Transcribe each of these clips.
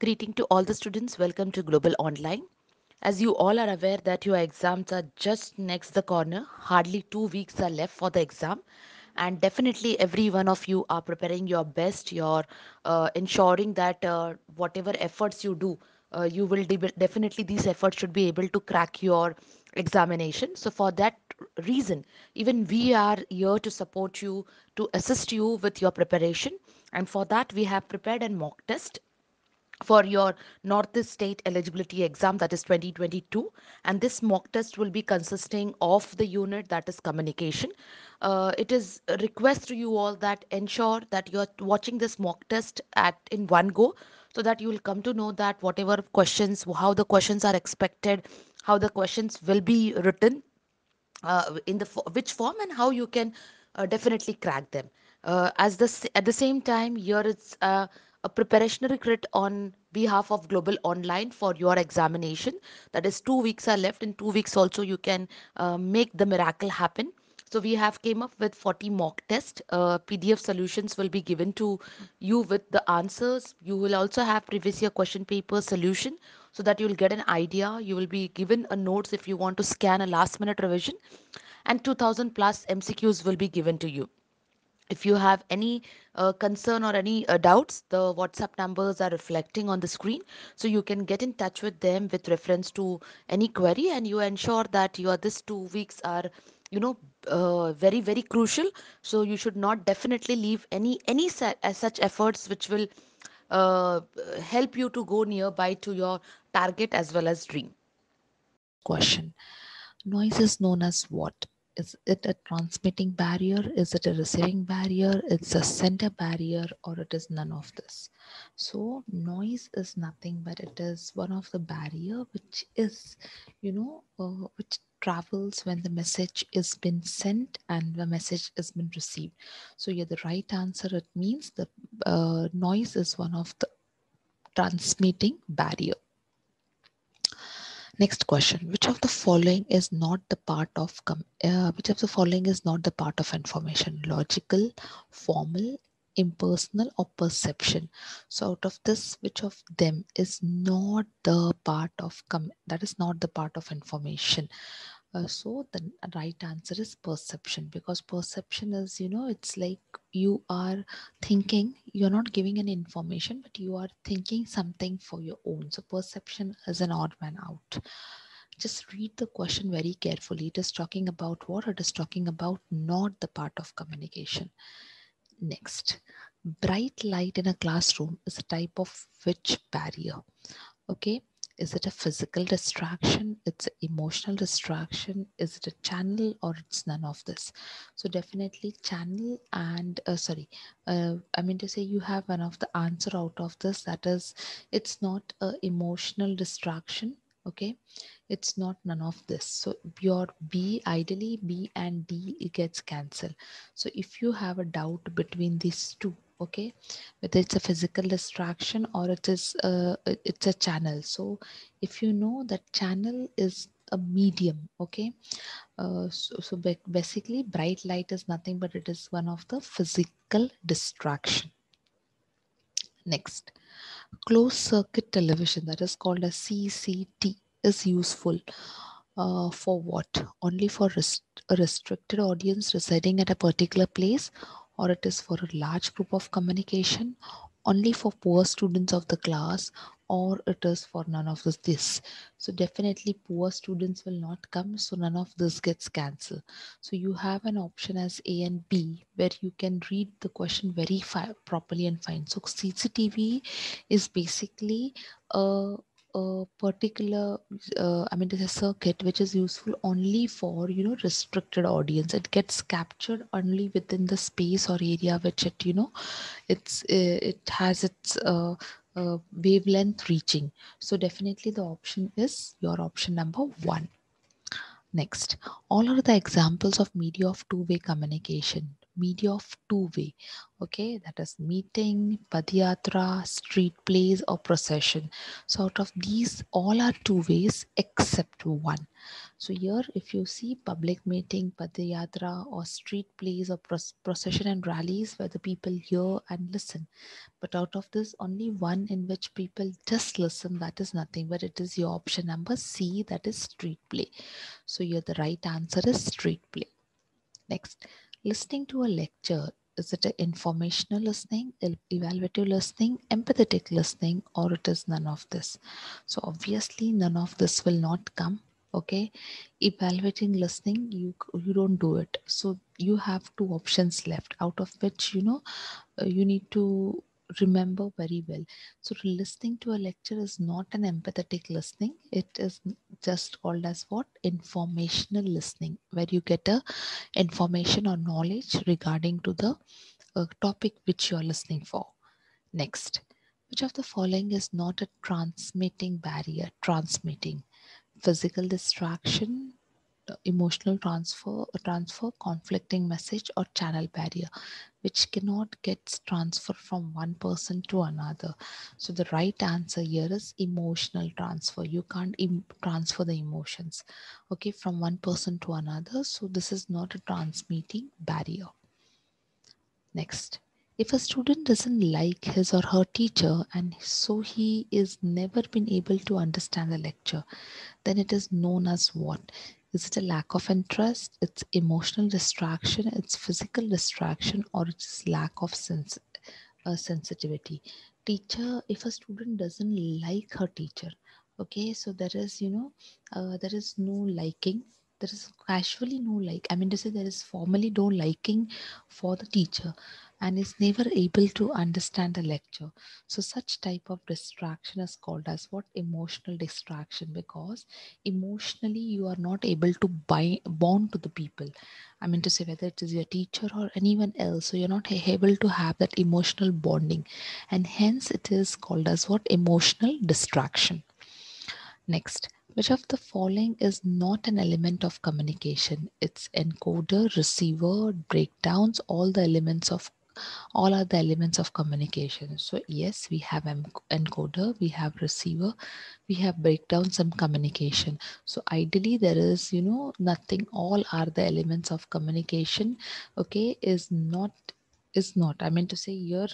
Greeting to all the students. Welcome to Global Online. As you all are aware that your exams are just next the corner, hardly two weeks are left for the exam. And definitely every one of you are preparing your best. You're uh, ensuring that uh, whatever efforts you do, uh, you will de- definitely these efforts should be able to crack your examination. So for that reason, even we are here to support you, to assist you with your preparation. And for that, we have prepared a mock test for your Northeast State Eligibility Exam that is 2022 and this mock test will be consisting of the unit that is communication. Uh, it is a request to you all that ensure that you're watching this mock test at in one go so that you will come to know that whatever questions, how the questions are expected, how the questions will be written uh, in the which form and how you can uh, definitely crack them. Uh, as this at the same time, here it's uh, a preparationary crit on behalf of global online for your examination. That is two weeks are left. In two weeks also you can uh, make the miracle happen. So we have came up with 40 mock test. Uh, pdf solutions will be given to you with the answers. You will also have previous year question paper solution so that you will get an idea. You will be given a notes if you want to scan a last minute revision. And 2000 plus mcqs will be given to you if you have any uh, concern or any uh, doubts, the WhatsApp numbers are reflecting on the screen. So you can get in touch with them with reference to any query and you ensure that your this two weeks are, you know, uh, very, very crucial. So you should not definitely leave any, any such efforts which will uh, help you to go nearby to your target as well as dream. Question. Noise is known as what? Is it a transmitting barrier? Is it a receiving barrier? It's a center barrier or it is none of this? So noise is nothing but it is one of the barrier which is you know uh, which travels when the message is been sent and the message has been received. So yeah the right answer it means the uh, noise is one of the transmitting barrier Next question, which of the following is not the part of, uh, which of the following is not the part of information? Logical, formal, impersonal or perception. So out of this, which of them is not the part of, that is not the part of information? Uh, so the right answer is perception because perception is you know it's like you are thinking you're not giving an information but you are thinking something for your own. So perception is an odd man out. Just read the question very carefully. It is talking about what? It is talking about not the part of communication. Next bright light in a classroom is a type of which barrier? Okay is it a physical distraction? It's an emotional distraction. Is it a channel or it's none of this? So definitely channel and uh, sorry, uh, I mean to say you have one of the answer out of this. That is, it's not a emotional distraction. Okay, it's not none of this. So your B ideally B and D it gets cancelled. So if you have a doubt between these two, okay? Whether it's a physical distraction or it is uh, it's a channel. So if you know that channel is a medium okay? Uh, so, so basically bright light is nothing but it is one of the physical distraction. Next closed circuit television that is called a cct is useful uh, for what? Only for rest a restricted audience residing at a particular place or it is for a large group of communication only for poor students of the class or it is for none of this, this. So definitely poor students will not come. So none of this gets cancelled. So you have an option as A and B where you can read the question very properly and fine. So CCTV is basically a a particular uh, i mean there's a circuit which is useful only for you know restricted audience. It gets captured only within the space or area which it you know it's uh, it has its uh, uh, wavelength reaching. So definitely the option is your option number one. Next all are the examples of media of two-way communication media of two way okay? That is meeting padyatra street plays or procession. So out of these all are two ways except one. So here if you see public meeting padyatra or street plays or procession and rallies where the people hear and listen. But out of this only one in which people just listen that is nothing. But it is your option number c that is street play. So here the right answer is street play. Next listening to a lecture is it an informational listening evaluative listening empathetic listening or it is none of this? So obviously none of this will not come okay? Evaluating listening you you don't do it. So you have two options left out of which you know uh, you need to remember very well. So listening to a lecture is not an empathetic listening. It is just called as what? Informational listening where you get a information or knowledge regarding to the uh, topic which you are listening for. Next which of the following is not a transmitting barrier? Transmitting physical distraction emotional transfer transfer conflicting message or channel barrier which cannot get transfer from one person to another. So the right answer here is emotional transfer. You can't transfer the emotions okay from one person to another. So this is not a transmitting barrier. Next if a student doesn't like his or her teacher and so he is never been able to understand the lecture then it is known as what is it a lack of interest? It's emotional distraction? It's physical distraction or it's lack of sense uh, sensitivity? Teacher if a student doesn't like her teacher okay so there is you know uh, there is no liking there is casually no like i mean to say there is formally no liking for the teacher and is never able to understand a lecture. So such type of distraction is called as what emotional distraction because emotionally you are not able to buy, bond to the people. I mean to say whether it is your teacher or anyone else, so you're not able to have that emotional bonding, and hence it is called as what emotional distraction. Next, which of the following is not an element of communication? It's encoder, receiver, breakdowns, all the elements of all are the elements of communication. So yes we have encoder we have receiver we have breakdown some communication. So ideally there is you know nothing all are the elements of communication okay is not is not. I mean to say here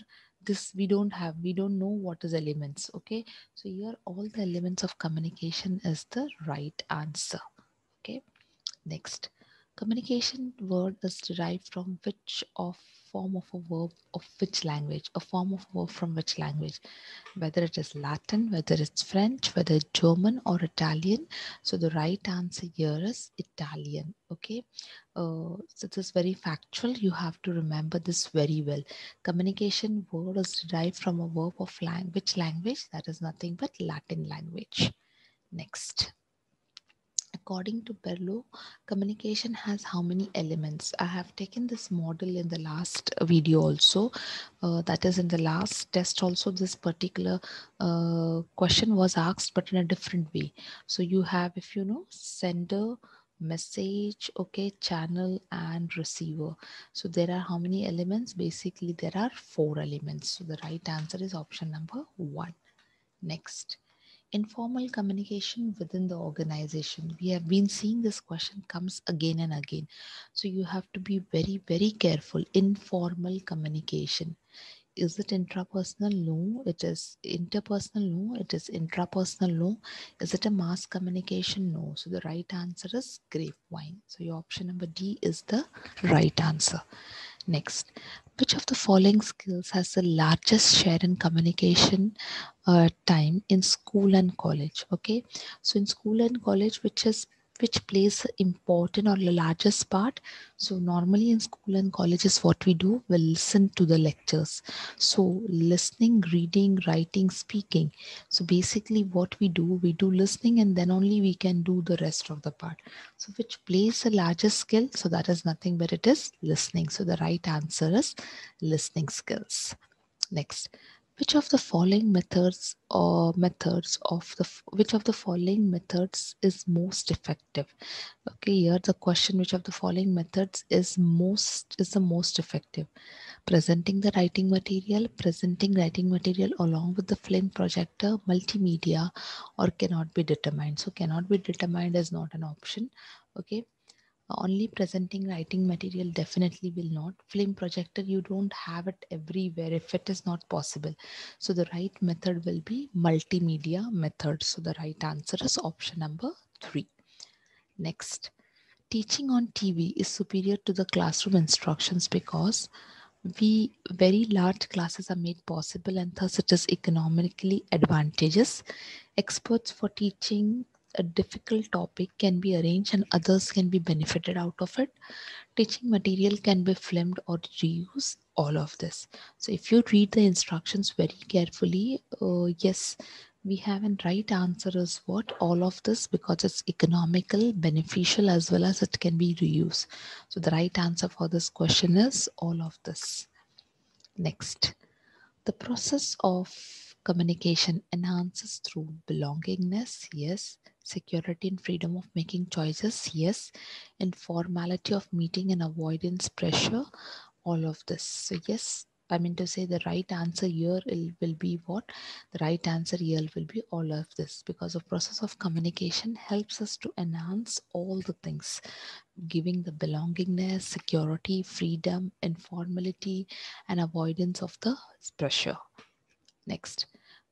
this we don't have we don't know what is elements okay? So here all the elements of communication is the right answer okay? Next communication word is derived from which of form of a verb of which language, a form of verb from which language, whether it is Latin, whether it's French, whether it's German or Italian. So the right answer here is Italian. Okay. Uh, so this is very factual. You have to remember this very well. Communication word is derived from a verb of language. Language that is nothing but Latin language. Next. According to Berlo, communication has how many elements? I have taken this model in the last video also. Uh, that is in the last test also this particular uh, question was asked but in a different way. So you have if you know sender, message okay channel and receiver so there are how many elements basically there are four elements so the right answer is option number one next informal communication within the organization. We have been seeing this question comes again and again. So you have to be very very careful. Informal communication. Is it intrapersonal? No it is interpersonal. No it is intrapersonal. No. Is it a mass communication? No. So the right answer is grapevine. So your option number d is the right answer. Next, which of the following skills has the largest share in communication uh, time in school and college? Okay, so in school and college, which is which plays important or the largest part. So normally in school and colleges what we do. We listen to the lectures. So listening reading writing speaking. So basically what we do we do listening and then only we can do the rest of the part. So which plays the largest skill. So that is nothing but it is listening. So the right answer is listening skills. Next which of the following methods or methods of the which of the following methods is most effective? Okay here the question which of the following methods is most is the most effective? Presenting the writing material presenting writing material along with the film projector multimedia or cannot be determined. So cannot be determined is not an option. Okay only presenting writing material definitely will not. Film projector you don't have it everywhere if it is not possible. So the right method will be multimedia method. So the right answer is option number 3 next teaching on tv is superior to the classroom instructions because we very large classes are made possible and thus it is economically advantageous. Experts for teaching a difficult topic can be arranged and others can be benefited out of it. Teaching material can be filmed or reused, all of this. So if you read the instructions very carefully, uh, yes, we have a right answer is what all of this because it's economical beneficial as well as it can be reused so the right answer for this question is all of this next the process of communication enhances through belongingness yes security and freedom of making choices, yes, informality of meeting and avoidance pressure, all of this. So, yes, I mean to say the right answer here will be what? The right answer here will be all of this because the process of communication helps us to enhance all the things, giving the belongingness, security, freedom, informality, and avoidance of the pressure. Next.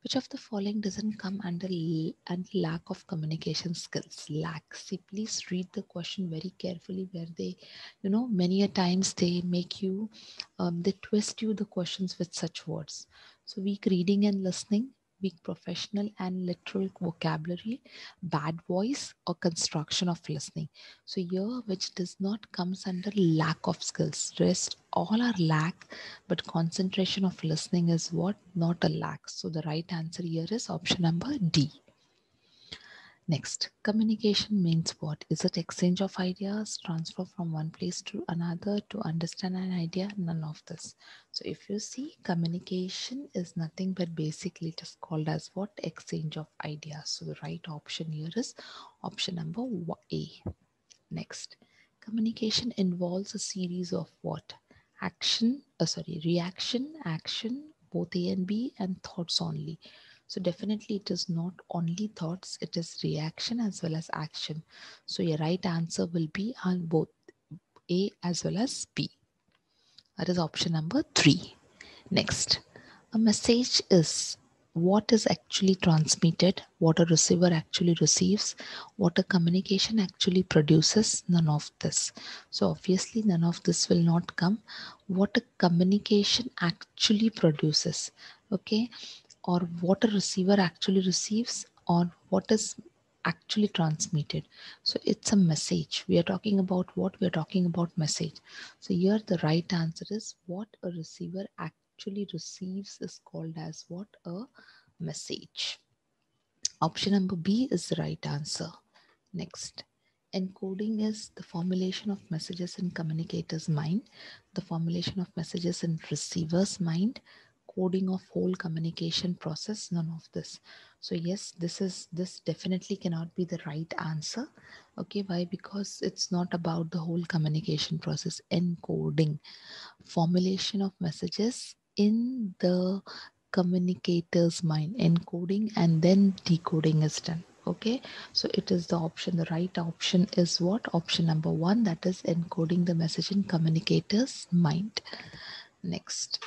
Which of the following doesn't come under, and lack of communication skills? Lack. See, please read the question very carefully where they, you know, many a times they make you, um, they twist you the questions with such words. So weak reading and listening, weak professional and literal vocabulary, bad voice, or construction of listening. So here, which does not comes under lack of skills. Rest all are lack, but concentration of listening is what not a lack. So the right answer here is option number D. Next, communication means what? Is it exchange of ideas, transfer from one place to another to understand an idea? None of this. So if you see communication is nothing but basically it is called as what? Exchange of ideas. So the right option here is option number A. Next, communication involves a series of what? Action, uh, sorry, reaction, action, both A and B and thoughts only. So definitely it is not only thoughts, it is reaction as well as action. So your right answer will be on both A as well as B. That is option number three. Next, a message is what is actually transmitted, what a receiver actually receives, what a communication actually produces, none of this. So obviously none of this will not come. What a communication actually produces. Okay, or what a receiver actually receives or what is actually transmitted. So it's a message. We are talking about what? We are talking about message. So here the right answer is what a receiver actually receives is called as what? A message. Option number b is the right answer. Next. Encoding is the formulation of messages in communicator's mind. The formulation of messages in receiver's mind coding of whole communication process none of this. So yes this is this definitely cannot be the right answer okay? Why? Because it's not about the whole communication process encoding formulation of messages in the communicator's mind encoding and then decoding is done okay? So it is the option the right option is what? Option number one that is encoding the message in communicator's mind. Next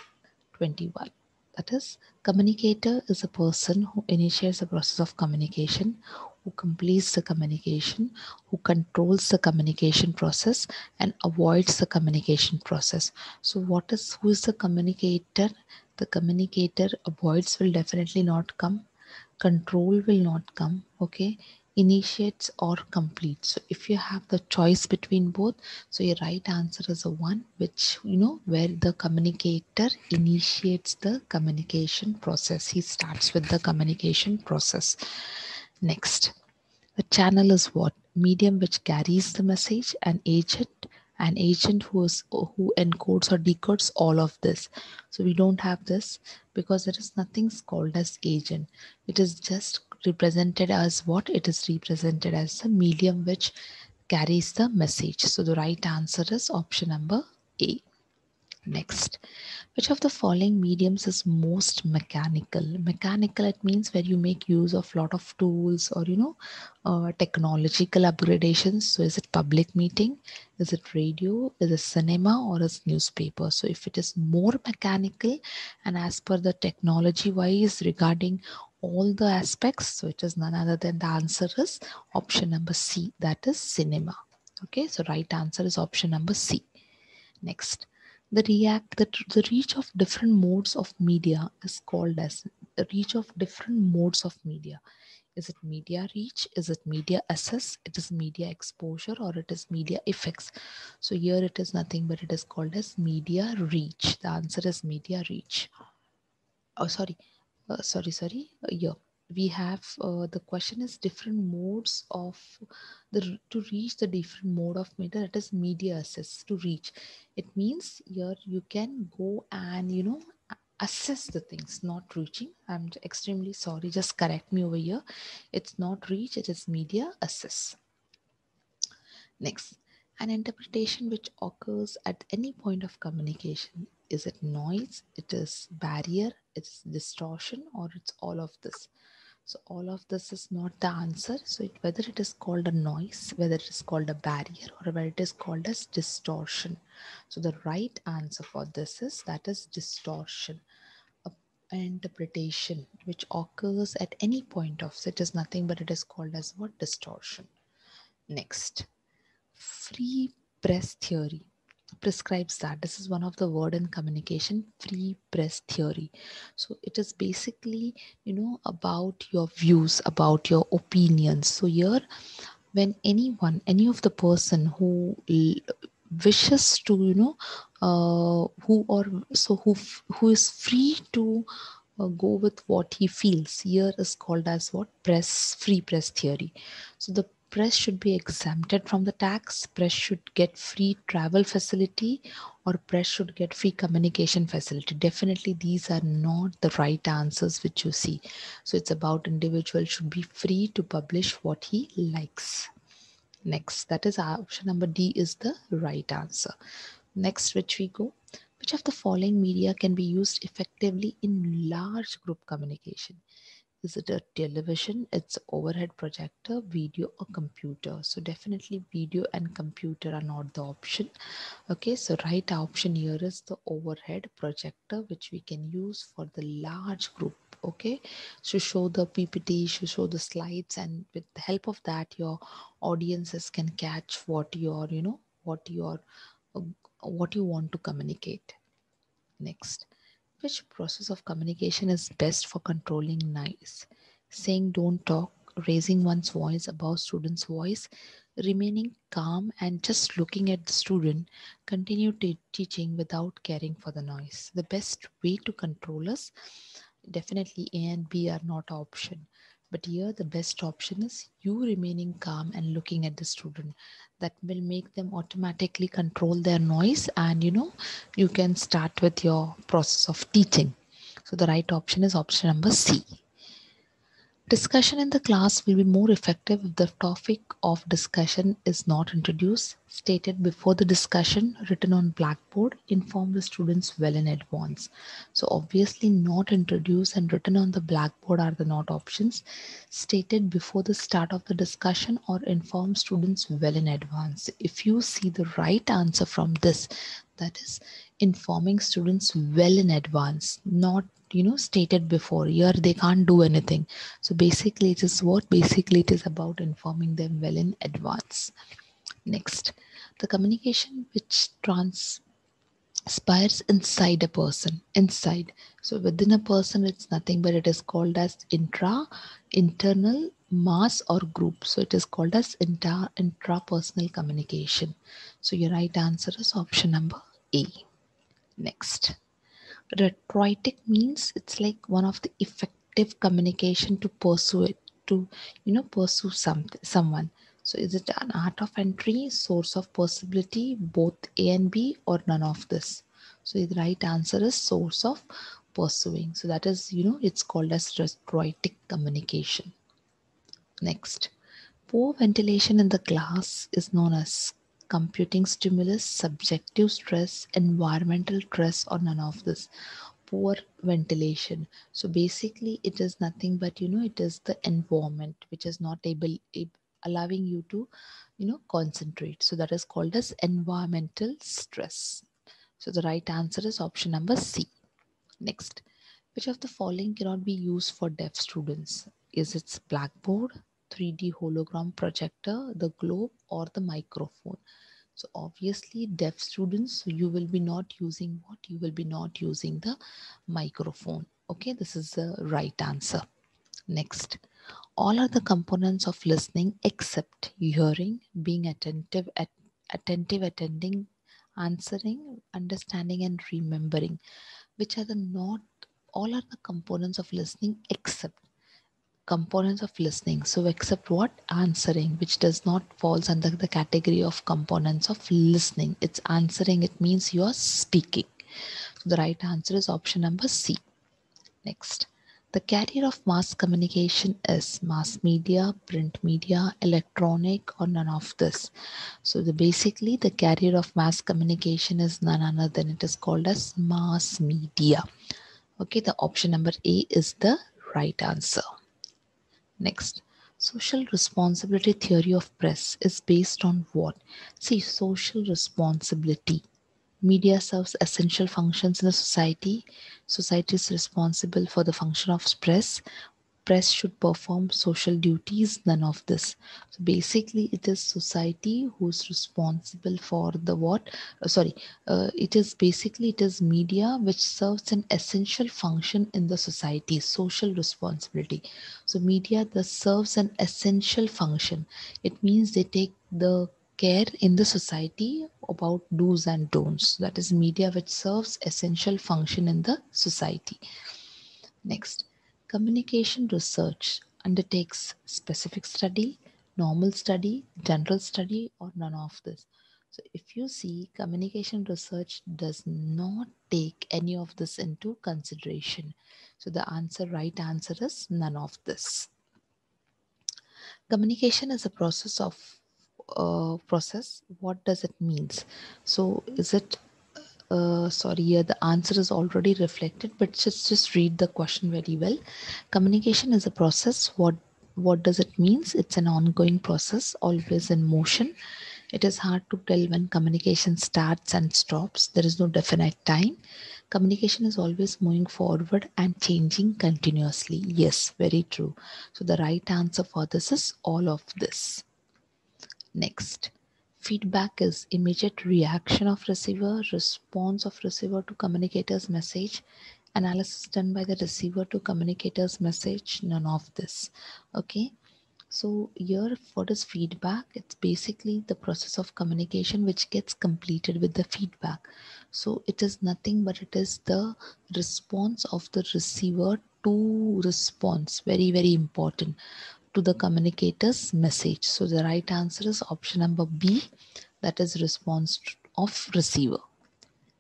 21 that is, communicator is a person who initiates the process of communication, who completes the communication, who controls the communication process and avoids the communication process. So what is who is the communicator? The communicator avoids will definitely not come. Control will not come. Okay initiates or completes. So if you have the choice between both, so your right answer is a one, which you know where the communicator initiates the communication process. He starts with the communication process. Next, the channel is what? Medium which carries the message and agent an agent who is who encodes or decodes all of this so we don't have this because there is nothing called as agent it is just represented as what? It is represented as the medium which carries the message. So the right answer is option number a next which of the following mediums is most mechanical? Mechanical, it means where you make use of lot of tools or, you know, uh, technological upgradations. So is it public meeting? Is it radio? Is it cinema or is newspaper? So if it is more mechanical and as per the technology wise regarding all the aspects, so it is none other than the answer is option number C, that is cinema. Okay, so right answer is option number C. Next the react that the reach of different modes of media is called as the reach of different modes of media. Is it media reach? Is it media access? It is media exposure or it is media effects? So here it is nothing but it is called as media reach. The answer is media reach. Oh sorry. Uh, sorry sorry. Uh, yeah we have uh, the question is different modes of the to reach the different mode of media that is media access to reach. It means here you can go and you know assess the things not reaching. I'm extremely sorry just correct me over here. It's not reach it is media access. Next an interpretation which occurs at any point of communication. Is it noise it is barrier it's distortion or it's all of this so all of this is not the answer. So it, whether it is called a noise, whether it is called a barrier or whether it is called as distortion. So the right answer for this is that is distortion. A, interpretation which occurs at any point of it is nothing but it is called as what distortion. Next, free press theory prescribes that. This is one of the word in communication free press theory. So it is basically you know about your views about your opinions. So here when anyone any of the person who wishes to you know uh, who or so who who is free to uh, go with what he feels here is called as what? Press free press theory. So the press should be exempted from the tax. Press should get free travel facility or press should get free communication facility. Definitely these are not the right answers which you see. So it's about individual should be free to publish what he likes. Next that is option number d is the right answer. Next which we go which of the following media can be used effectively in large group communication is it a television it's overhead projector video or computer. So definitely video and computer are not the option. Okay so right option here is the overhead projector which we can use for the large group. Okay to show the ppt show the slides and with the help of that your audiences can catch what your you know what your uh, what you want to communicate. Next which process of communication is best for controlling noise? Saying don't talk, raising one's voice above student's voice, remaining calm and just looking at the student, continue teaching without caring for the noise. The best way to control us, definitely A and B are not option. But here the best option is you remaining calm and looking at the student. That will make them automatically control their noise and you know you can start with your process of teaching. So the right option is option number C. Discussion in the class will be more effective if the topic of discussion is not introduced, stated before the discussion, written on blackboard, inform the students well in advance. So obviously not introduced and written on the blackboard are the not options, stated before the start of the discussion or inform students well in advance. If you see the right answer from this, that is informing students well in advance, not you know stated before here they can't do anything. So basically it is what basically it is about informing them well in advance. Next the communication which transpires inside a person inside. So within a person it's nothing but it is called as intra internal mass or group. So it is called as intra intrapersonal communication. So your right answer is option number a. Next rhetoric means it's like one of the effective communication to pursue it to you know pursue some someone So is it an art of entry, source of possibility, both A and B, or none of this? So the right answer is source of pursuing. So that is, you know, it's called as rhetoric communication. Next, poor ventilation in the glass is known as computing stimulus, subjective stress, environmental stress, or none of this. Poor ventilation. So basically, it is nothing but you know, it is the environment which is not able, allowing you to, you know, concentrate. So that is called as environmental stress. So the right answer is option number C. Next, which of the following cannot be used for deaf students? Is it blackboard, 3D hologram projector, the globe, or the microphone? So obviously deaf students, you will be not using what? You will be not using the microphone. Okay, this is the right answer. Next, all are the components of listening except hearing, being attentive, at, attentive, attending, answering, understanding, and remembering, which are the not all are the components of listening except components of listening. So except what? Answering, which does not falls under the category of components of listening. It's answering, it means you are speaking. So the right answer is option number C. Next. The carrier of mass communication is mass media, print media, electronic, or none of this. So the basically the carrier of mass communication is none other than it is called as mass media. Okay, the option number A is the right answer. Next, social responsibility theory of press is based on what? See, social responsibility. Media serves essential functions in a society. Society is responsible for the function of press press should perform social duties none of this. So basically it is society who's responsible for the what uh, sorry uh, it is basically it is media which serves an essential function in the society social responsibility. So media thus serves an essential function. It means they take the care in the society about do's and don'ts. That is media which serves essential function in the society. Next Communication research undertakes specific study, normal study, general study, or none of this. So, if you see, communication research does not take any of this into consideration. So, the answer, right answer is none of this. Communication is a process of uh, process. What does it means? So, is it uh, sorry here the answer is already reflected but just just read the question very well. Communication is a process. What what does it means? It's an ongoing process always in motion. It is hard to tell when communication starts and stops. There is no definite time. Communication is always moving forward and changing continuously. Yes very true. So the right answer for this is all of this. Next Feedback is immediate reaction of receiver, response of receiver to communicator's message, analysis done by the receiver to communicator's message, none of this. Okay. So here what is feedback? It's basically the process of communication which gets completed with the feedback. So it is nothing but it is the response of the receiver to response. Very, very important to the communicator's message. So the right answer is option number B, that is response of receiver.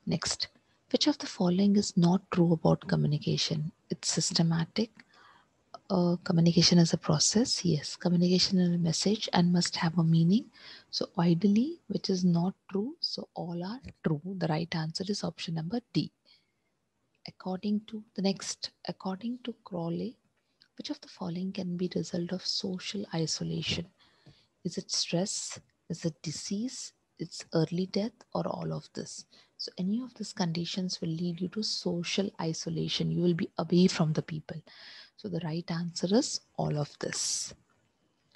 Next, which of the following is not true about communication? It's systematic. Uh, communication is a process. Yes, communication is a message and must have a meaning. So ideally, which is not true. So all are true. The right answer is option number D. According to the next, according to Crowley, which of the following can be result of social isolation? Is it stress? Is it disease? It's early death or all of this? So any of these conditions will lead you to social isolation. You will be away from the people. So the right answer is all of this.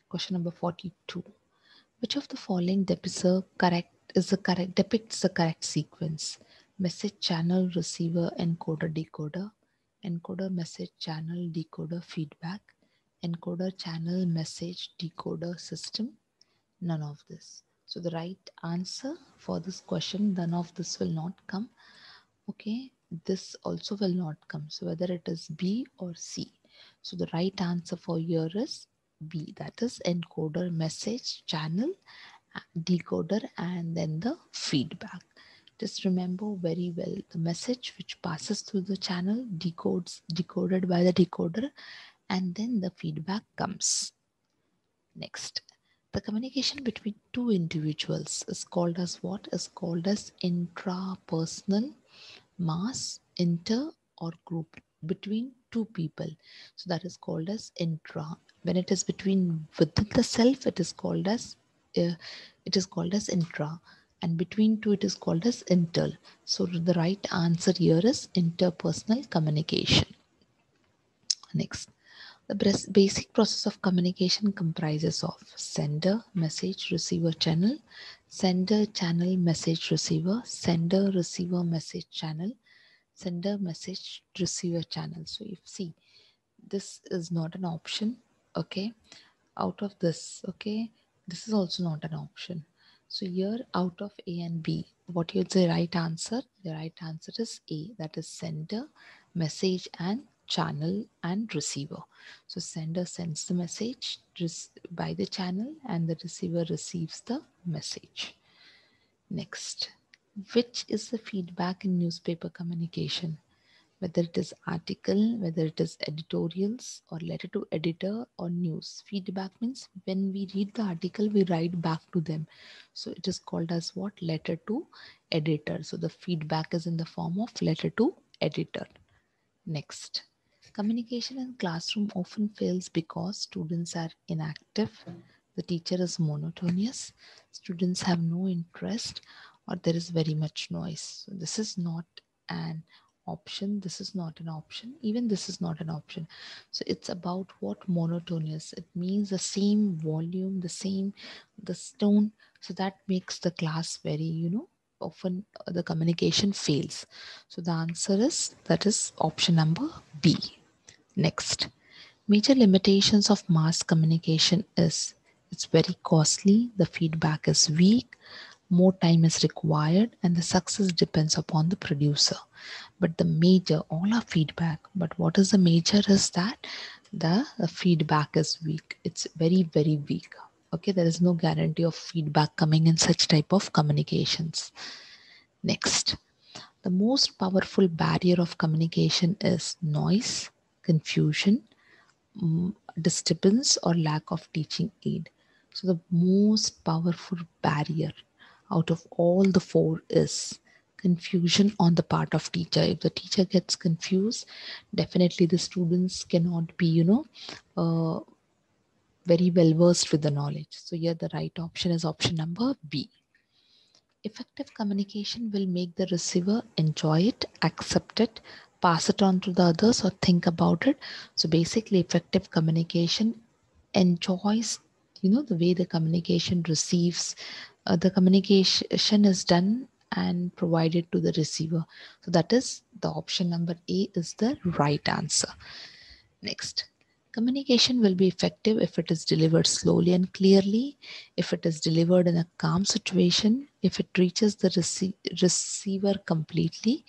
Question number 42. Which of the following correct is the correct depicts the correct sequence? Message channel receiver encoder decoder encoder message channel decoder feedback, encoder channel message decoder system, none of this. So the right answer for this question, none of this will not come. Okay, this also will not come. So whether it is B or C. So the right answer for here is B, that is encoder message channel, uh, decoder, and then the feedback. Just remember very well the message which passes through the channel decodes decoded by the decoder, and then the feedback comes. Next, the communication between two individuals is called as what? Is called as intrapersonal mass, inter or group between two people. So that is called as intra. When it is between within the self, it is called as uh, it is called as intra and between two it is called as inter so the right answer here is interpersonal communication next the basic process of communication comprises of sender, message, receiver channel, sender, channel, message, receiver, sender, receiver, message, channel, sender, message, receiver channel. So if see, this is not an option, okay? Out of this, okay? This is also not an option. So here out of A and B, what is the right answer? The right answer is A, that is sender, message and channel and receiver. So sender sends the message by the channel and the receiver receives the message. Next, which is the feedback in newspaper communication? Whether it is article, whether it is editorials or letter to editor or news. Feedback means when we read the article, we write back to them. So it is called as what? Letter to editor. So the feedback is in the form of letter to editor. Next, Communication in classroom often fails because students are inactive, the teacher is monotonous, students have no interest, or there is very much noise. So this is not an option. This is not an option. Even this is not an option. So it's about what monotonous. It means the same volume, the same, the tone. So that makes the class very, you know, often uh, the communication fails. So the answer is that is option number B. Next, major limitations of mass communication is it's very costly, the feedback is weak, more time is required, and the success depends upon the producer. But the major, all are feedback, but what is the major is that the, the feedback is weak. It's very, very weak. Okay, there is no guarantee of feedback coming in such type of communications. Next, the most powerful barrier of communication is noise, confusion, disturbance, or lack of teaching aid. So, the most powerful barrier out of all the four is confusion on the part of teacher. If the teacher gets confused definitely the students cannot be you know uh, very well versed with the knowledge. So here the right option is option number b. Effective communication will make the receiver enjoy it accept it pass it on to the others or think about it. So basically effective communication enjoys you know the way the communication receives. Uh, the communication is done and provided to the receiver. So that is the option number a is the right answer. Next Communication will be effective if it is delivered slowly and clearly, if it is delivered in a calm situation, if it reaches the rece receiver completely,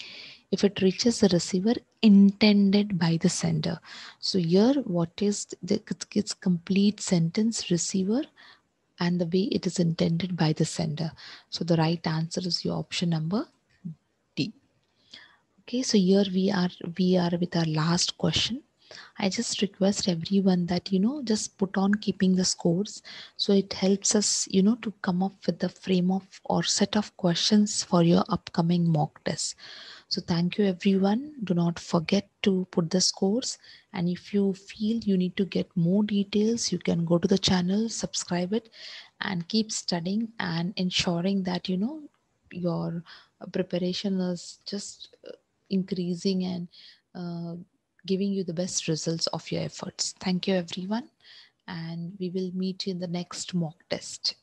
if it reaches the receiver intended by the sender. So here what is the its complete sentence receiver and the way it is intended by the sender. So the right answer is your option number D. Okay, so here we are we are with our last question I just request everyone that, you know, just put on keeping the scores. So it helps us, you know, to come up with the frame of or set of questions for your upcoming mock test. So thank you everyone. Do not forget to put the scores. And if you feel you need to get more details, you can go to the channel, subscribe it and keep studying and ensuring that, you know, your preparation is just uh, increasing and uh, giving you the best results of your efforts. Thank you, everyone. And we will meet in the next mock test.